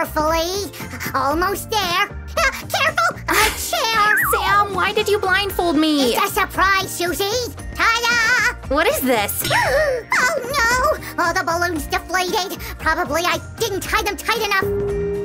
carefully. Almost there. Uh, careful! A chair! Sam, why did you blindfold me? It's a surprise, Susie! Ta-da! What is this? oh no! All the balloon's deflated. Probably I didn't tie them tight enough.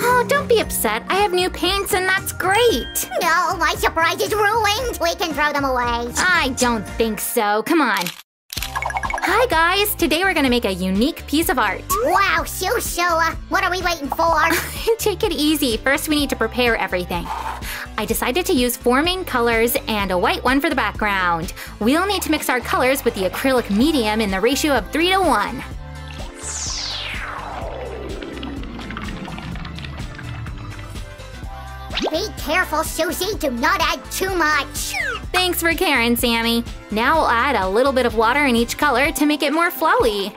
Oh, don't be upset. I have new paints and that's great. No, my surprise is ruined. We can throw them away. I don't think so. Come on. Hi guys! Today we're gonna make a unique piece of art. Wow, Shusha! What are we waiting for? Take it easy. First we need to prepare everything. I decided to use four main colors and a white one for the background. We'll need to mix our colors with the acrylic medium in the ratio of 3 to 1. Be careful, Susie. Do not add too much. Thanks for caring, Sammy. Now we'll add a little bit of water in each color to make it more flowy.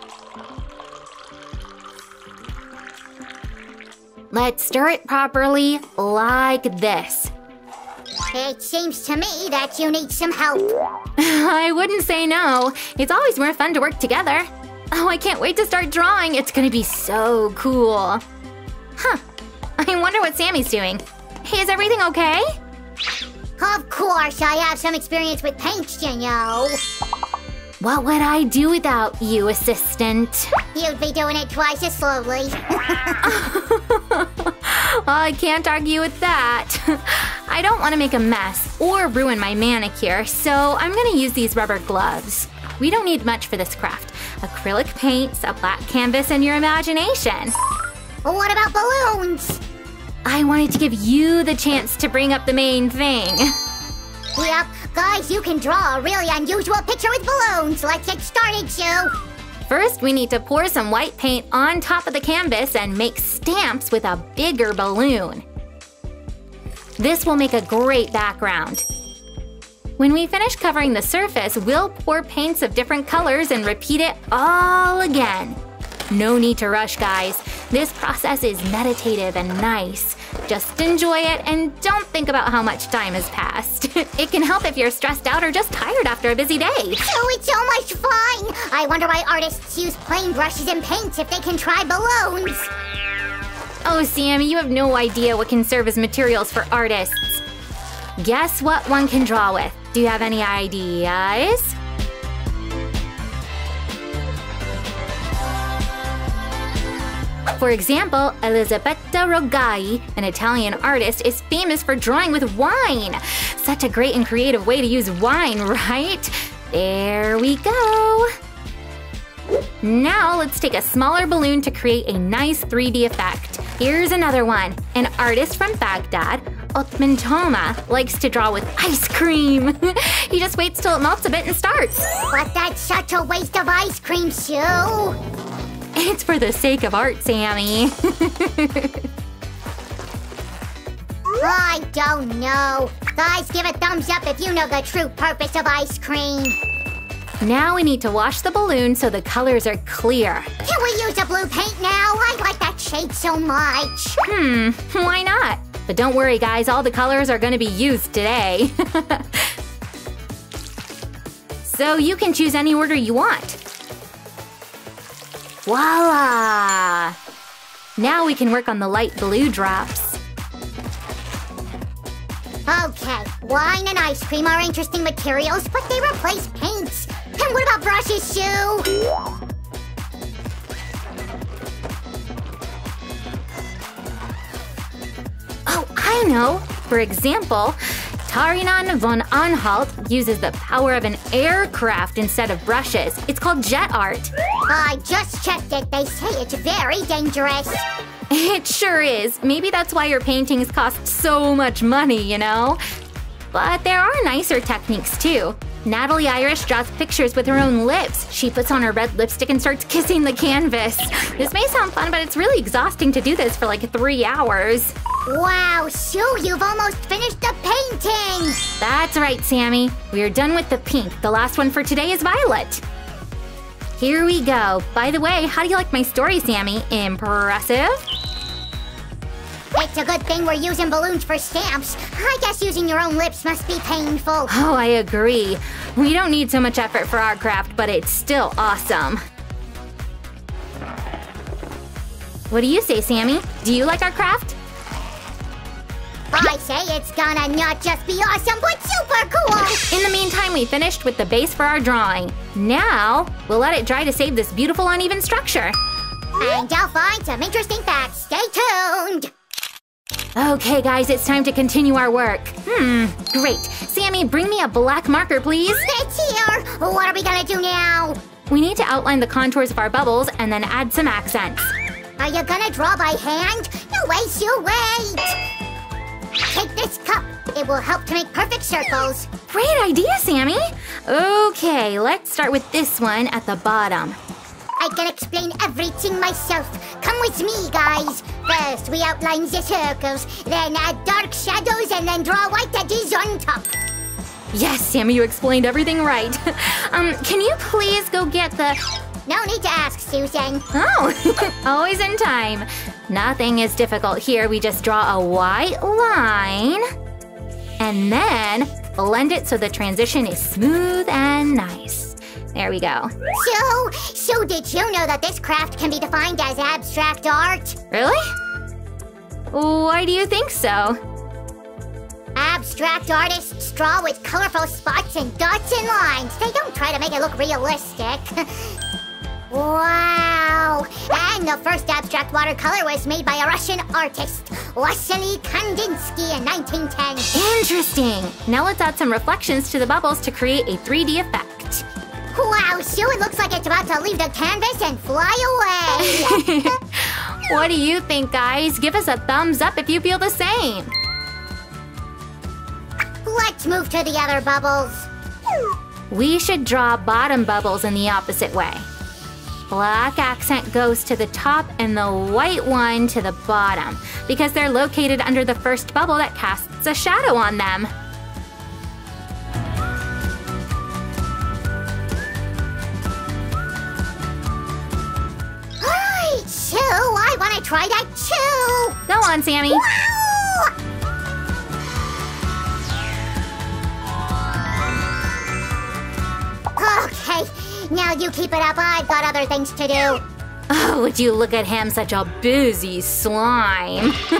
Let's stir it properly, like this. It seems to me that you need some help. I wouldn't say no. It's always more fun to work together. Oh, I can't wait to start drawing. It's gonna be so cool. Huh. I wonder what Sammy's doing. Hey, is everything okay? Of course, I have some experience with paints, you know. What would I do without you, assistant? You'd be doing it twice as slowly. I can't argue with that. I don't want to make a mess or ruin my manicure, so I'm gonna use these rubber gloves. We don't need much for this craft. Acrylic paints, a black canvas, and your imagination. what about balloons? I wanted to give you the chance to bring up the main thing. Yep, guys, you can draw a really unusual picture with balloons. Let's get started, Sue. First, we need to pour some white paint on top of the canvas and make stamps with a bigger balloon. This will make a great background. When we finish covering the surface, we'll pour paints of different colors and repeat it all again. No need to rush, guys. This process is meditative and nice. Just enjoy it and don't think about how much time has passed. it can help if you're stressed out or just tired after a busy day. Oh, it's so much fun! I wonder why artists use plain brushes and paints if they can try balloons. Oh, Sam, you have no idea what can serve as materials for artists. Guess what one can draw with? Do you have any ideas? For example, Elisabetta Rogai, an Italian artist, is famous for drawing with wine. Such a great and creative way to use wine, right? There we go. Now let's take a smaller balloon to create a nice 3D effect. Here's another one. An artist from Baghdad, Othman Toma, likes to draw with ice cream. he just waits till it melts a bit and starts. But that's such a waste of ice cream, Sue. It's for the sake of art, Sammy. I don't know. Guys, give a thumbs up if you know the true purpose of ice cream. Now we need to wash the balloon so the colors are clear. Can we use a blue paint now? I like that shade so much. Hmm, why not? But don't worry, guys, all the colors are going to be used today. so you can choose any order you want. Voila! Now we can work on the light blue drops. Okay, wine and ice cream are interesting materials, but they replace paints. And what about brushes, Sue? Oh, I know! For example, Tarinan von Anhalt uses the power of an aircraft instead of brushes. It's called jet art. I just checked it. They say it's very dangerous. It sure is. Maybe that's why your paintings cost so much money, you know? But there are nicer techniques too. Natalie Irish draws pictures with her own lips. She puts on her red lipstick and starts kissing the canvas. This may sound fun, but it's really exhausting to do this for like three hours. Wow, Sue, you've almost finished the painting! That's right, Sammy. We're done with the pink. The last one for today is violet. Here we go. By the way, how do you like my story, Sammy? Impressive? It's a good thing we're using balloons for stamps. I guess using your own lips must be painful. Oh, I agree. We don't need so much effort for our craft, but it's still awesome. What do you say, Sammy? Do you like our craft? I say it's gonna not just be awesome, but super cool! In the meantime, we finished with the base for our drawing. Now, we'll let it dry to save this beautiful uneven structure. And I'll find some interesting facts. Stay tuned! Okay, guys, it's time to continue our work. Hmm, great. Sammy, bring me a black marker, please. It's here! What are we gonna do now? We need to outline the contours of our bubbles and then add some accents. Are you gonna draw by hand? No way, you wait! Take this cup. It will help to make perfect circles. Great idea, Sammy. Okay, let's start with this one at the bottom. I can explain everything myself. Come with me, guys. First, we outline the circles, then add dark shadows, and then draw white edges on top. Yes, Sammy, you explained everything right. um, can you please go get the... No need to ask, Susan. Oh, always in time. Nothing is difficult here. We just draw a white line and then blend it so the transition is smooth and nice. There we go. So, so did you know that this craft can be defined as abstract art? Really? Why do you think so? Abstract artists draw with colorful spots and dots and lines. They don't try to make it look realistic. wow! And the first abstract watercolor was made by a Russian artist, Vasily Kandinsky in 1910. Interesting. Now let's add some reflections to the bubbles to create a 3D effect. Wow, Sue, it looks like it's about to leave the canvas and fly away. what do you think, guys? Give us a thumbs up if you feel the same. Let's move to the other bubbles. We should draw bottom bubbles in the opposite way. Black accent goes to the top and the white one to the bottom because they're located under the first bubble that casts a shadow on them. Alright, Chew, I want to try that too! Go on, Sammy. Wow! Now you keep it up. I've got other things to do. Oh, would you look at him, such a busy slime.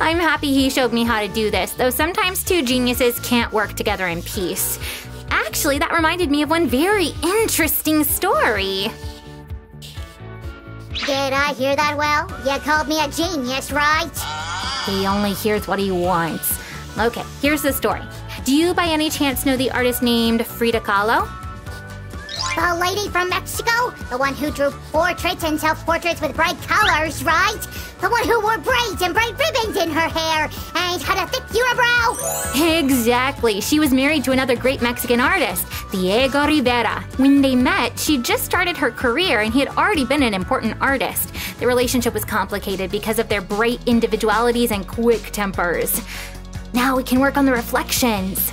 I'm happy he showed me how to do this, though sometimes two geniuses can't work together in peace. Actually, that reminded me of one very interesting story. Did I hear that well? You called me a genius, right? He only hears what he wants. Okay, here's the story. Do you by any chance know the artist named Frida Kahlo? The lady from Mexico? The one who drew portraits and self-portraits with bright colors, right? The one who wore braids and bright ribbons in her hair and had a thick unibrow? Exactly. She was married to another great Mexican artist, Diego Rivera. When they met, she just started her career and he had already been an important artist. The relationship was complicated because of their bright individualities and quick tempers. Now we can work on the reflections.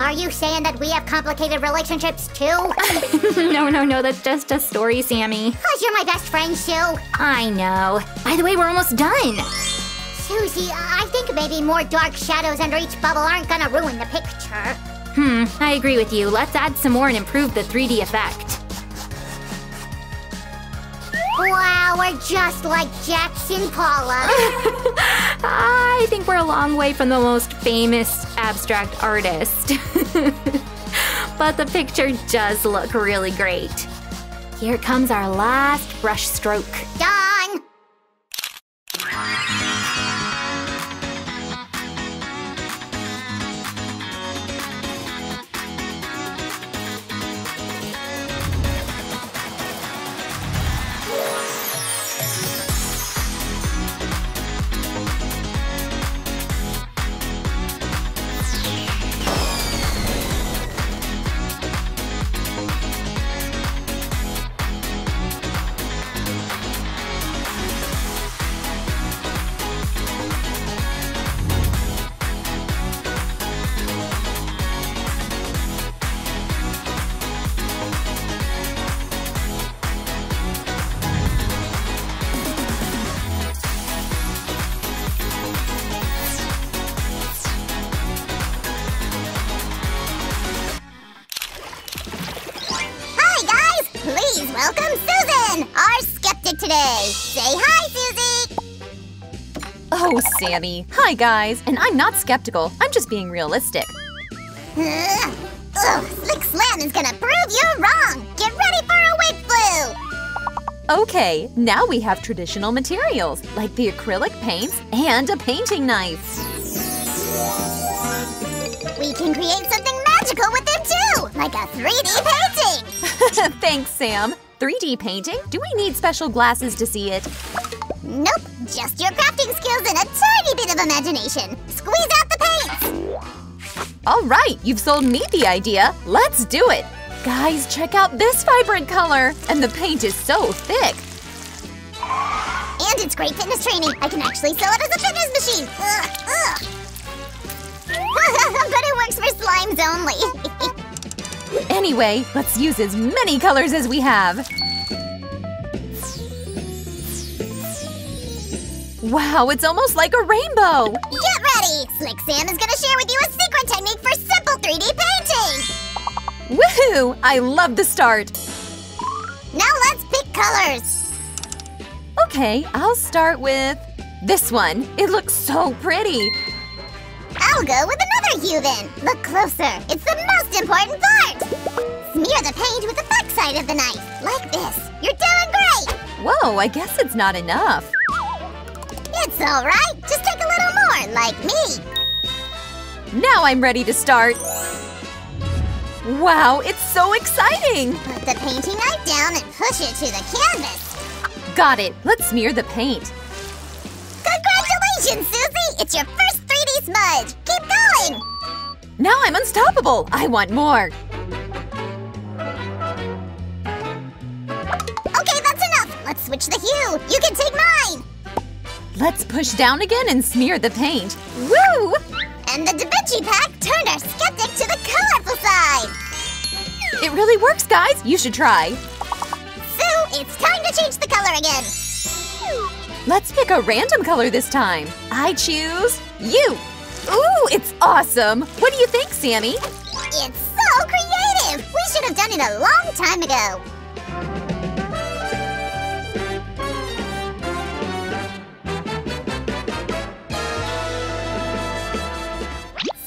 Are you saying that we have complicated relationships too? no, no, no, that's just a story, Sammy. Cause you're my best friend, Sue. I know. By the way, we're almost done. Susie, I think maybe more dark shadows under each bubble aren't gonna ruin the picture. Hmm, I agree with you. Let's add some more and improve the 3D effect. Wow, we're just like Jackson Pollock. I think we're a long way from the most famous abstract artist. but the picture does look really great. Here comes our last brush stroke. Done! Today. Say hi, Susie! Oh, Sammy. Hi, guys. And I'm not skeptical. I'm just being realistic. Ugh, Ugh, Slick Slam is gonna prove you wrong! Get ready for a wig flu! Okay, now we have traditional materials, like the acrylic paints and a painting knife. We can create something magical with it too! Like a 3D painting! Thanks, Sam. 3D painting? Do we need special glasses to see it? Nope, just your crafting skills and a tiny bit of imagination. Squeeze out the paints! All right, you've sold me the idea. Let's do it. Guys, check out this vibrant color. And the paint is so thick. And it's great fitness training. I can actually sell it as a fitness machine. Ugh, ugh. but it works for slimes only. Anyway, let's use as many colors as we have. Wow, it's almost like a rainbow! Get ready! Slick Sam is gonna share with you a secret technique for simple 3D painting! Woohoo! I love the start! Now let's pick colors! Okay, I'll start with this one. It looks so pretty. I'll go with another hue then. Look closer. It's the most important part! Smear the paint with the back side of the knife, like this. You're doing great! Whoa, I guess it's not enough. It's alright. Just take a little more, like me. Now I'm ready to start. Wow, it's so exciting! Put the painting knife down and push it to the canvas. Got it. Let's smear the paint. Congratulations, Susie! It's your first 3D smudge. Keep going! Now I'm unstoppable. I want more. Okay, that's enough. Let's switch the hue. You can take mine. Let's push down again and smear the paint. Woo! And the Da Vinci pack turned our skeptic to the colorful side. It really works, guys. You should try. Sue, it's time to change the color again. Let's pick a random color this time. I choose you. Ooh, it's awesome. What do you think, Sammy? It's so creative. We should have done it a long time ago.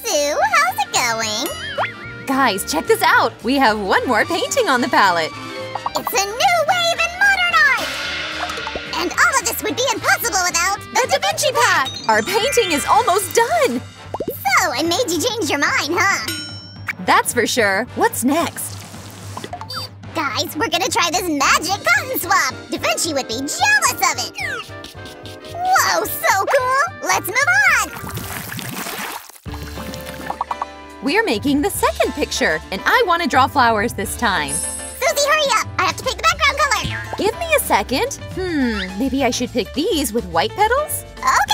Sue, how's it going? Guys, check this out. We have one more painting on the palette. It's a new wave in modern art! And all of this would be impossible without The Da Vinci pack! Our painting is almost done. So, I made you change your mind, huh? That's for sure. What's next? Guys, we're gonna try this magic cotton swab! Da Vinci would be jealous of it! Whoa, so cool! Let's move on! We're making the second picture, and I want to draw flowers this time. Susie, hurry up! I have to pick the background color! Give me a second. Hmm, maybe I should pick these with white petals? Okay!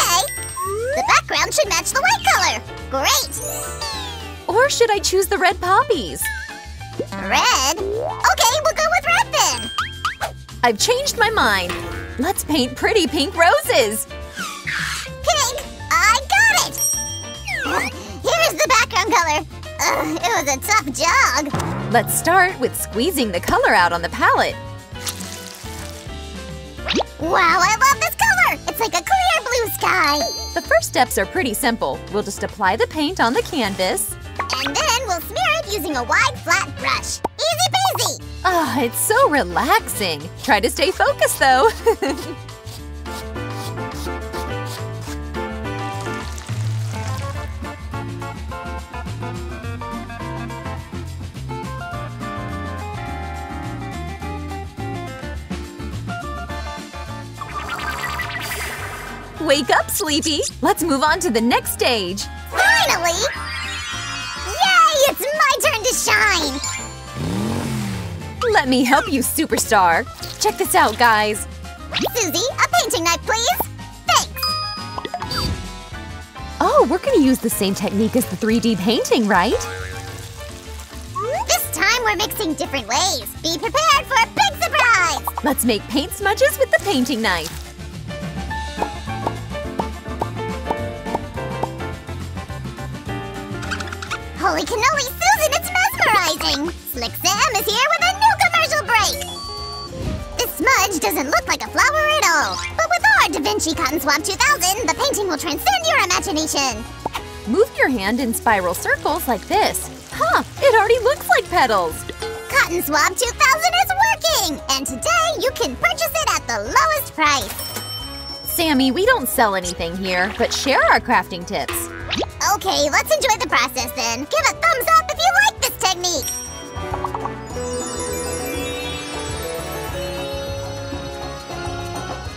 Background should match the white color! Great! Or should I choose the red poppies? Red? Okay, we'll go with red then! I've changed my mind. Let's paint pretty pink roses. Pink! I got it! Here's the background color. Ugh, it was a tough jog. Let's start with squeezing the color out on the palette. Wow, I love this color! It's like a clear blue sky. The first steps are pretty simple. We'll just apply the paint on the canvas. And then we'll smear it using a wide, flat brush. Easy peasy! Ah, it's so relaxing. Try to stay focused though. Wake up, Sleepy! Let's move on to the next stage. Finally! Yay! It's my turn to shine! Let me help you, superstar. Check this out, guys. Susie, a painting knife, please! Thanks! Oh, we're gonna use the same technique as the 3D painting, right? This time we're mixing different ways. Be prepared for a big surprise! Let's make paint smudges with the painting knife. Holy cannoli, Susan, it's mesmerizing! Slick Sam is here with a new commercial break! This smudge doesn't look like a flower at all. But with our Da Vinci Cotton Swab 2000, the painting will transcend your imagination. Move your hand in spiral circles like this. Huh, it already looks like petals. Cotton Swab 2000 is working! And today you can purchase it at the lowest price. Sammy, we don't sell anything here, but share our crafting tips. Okay, let's enjoy the process then. Give a thumbs up if you like this technique.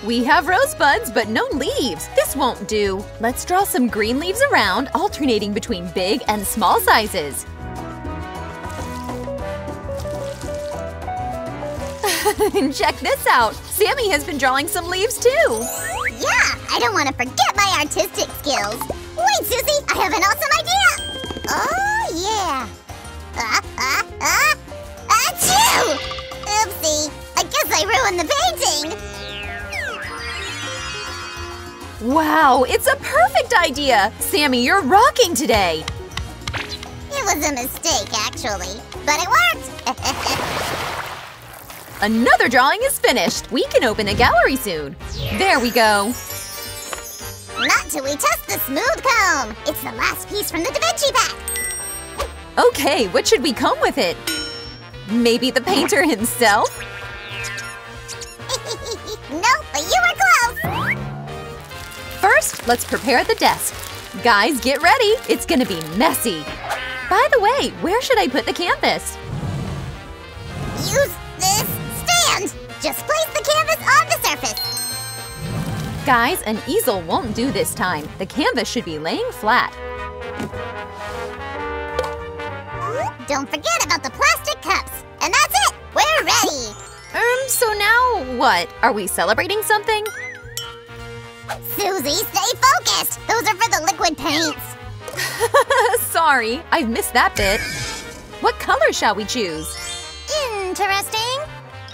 We have rosebuds, but no leaves. This won't do. Let's draw some green leaves around, alternating between big and small sizes. Check this out! Sammy has been drawing some leaves too! Yeah, I don't want to forget my artistic skills. Wait, Susie, I have an awesome idea! Oh, yeah. Ah, ah, ah! Achoo! Oopsie, I guess I ruined the painting. Wow, it's a perfect idea! Sammy, you're rocking today! It was a mistake, actually, but it worked! Another drawing is finished! We can open a gallery soon! There we go! Not till we test the smooth comb! It's the last piece from the Da Vinci pack! Okay, what should we comb with it? Maybe the painter himself? nope, but you were close! First, let's prepare the desk. Guys, get ready! It's gonna be messy! By the way, where should I put the canvas? Use this stand! Just place the canvas on the surface! Guys, an easel won't do this time. The canvas should be laying flat. Don't forget about the plastic cups! And that's it! We're ready! Um, so now what? Are we celebrating something? Susie, stay focused! Those are for the liquid paints! Sorry, I've missed that bit. What color shall we choose? Interesting!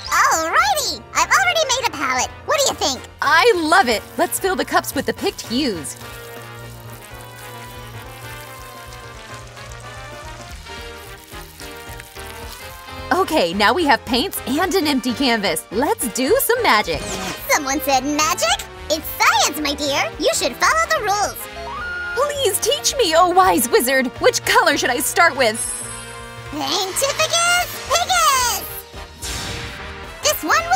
Alrighty! I've already made a palette. What think? I love it! Let's fill the cups with the picked hues. Okay, now we have paints and an empty canvas. Let's do some magic. Someone said magic? It's science, my dear! You should follow the rules! Please teach me, oh wise wizard! Which color should I start with? Paintificus Pigus! This one will do, Susan!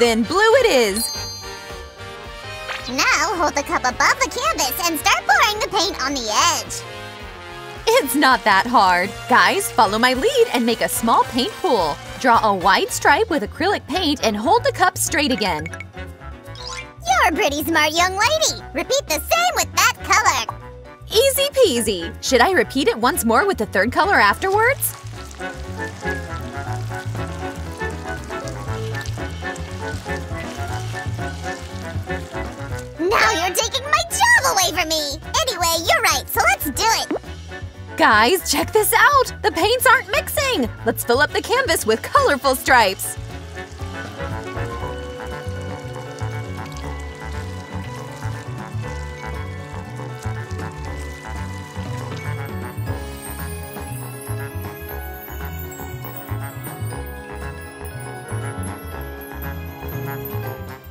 Then blue it is. Now hold the cup above the canvas and start pouring the paint on the edge. It's not that hard. Guys, follow my lead and make a small paint pool. Draw a wide stripe with acrylic paint and hold the cup straight again. You're a pretty smart young lady! Repeat the same with that color! Easy peasy. Should I repeat it once more with the third color afterwards? Away from me! Anyway, you're right, so let's do it! Guys, check this out! The paints aren't mixing! Let's fill up the canvas with colorful stripes!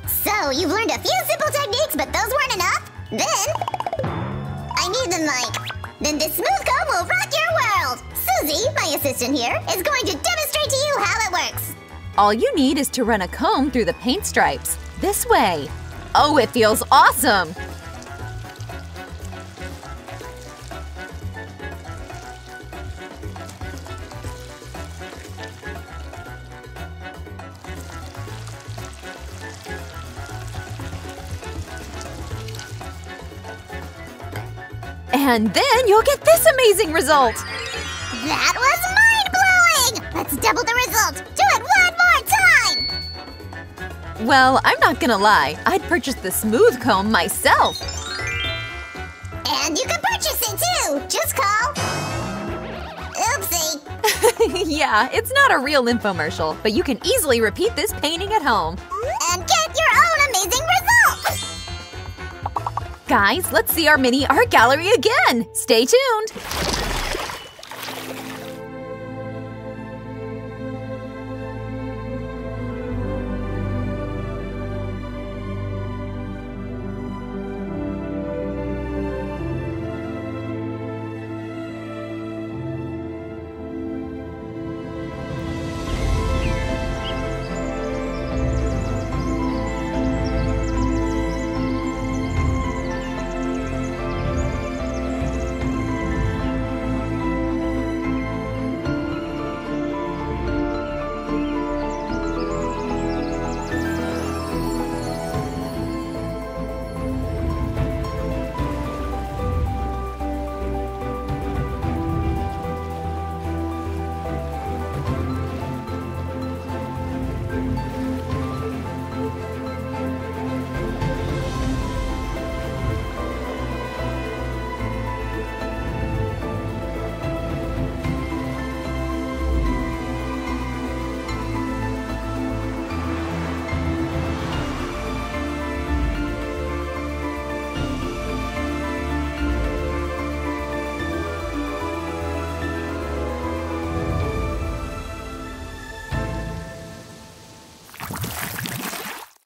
So, you've learned a few simple techniques, but those weren't enough? Then... Then this smooth comb will rock your world! Susie, my assistant here, is going to demonstrate to you how it works! All you need is to run a comb through the paint stripes. This way. Oh, it feels awesome! And then you'll get this amazing result! That was mind-blowing! Let's double the result! Do it one more time! Well, I'm not gonna lie, I'd purchase the smooth comb myself. And you can purchase it too! Just call... Oopsie! yeah, it's not a real infomercial, but you can easily repeat this painting at home. Guys, let's see our mini art gallery again! Stay tuned!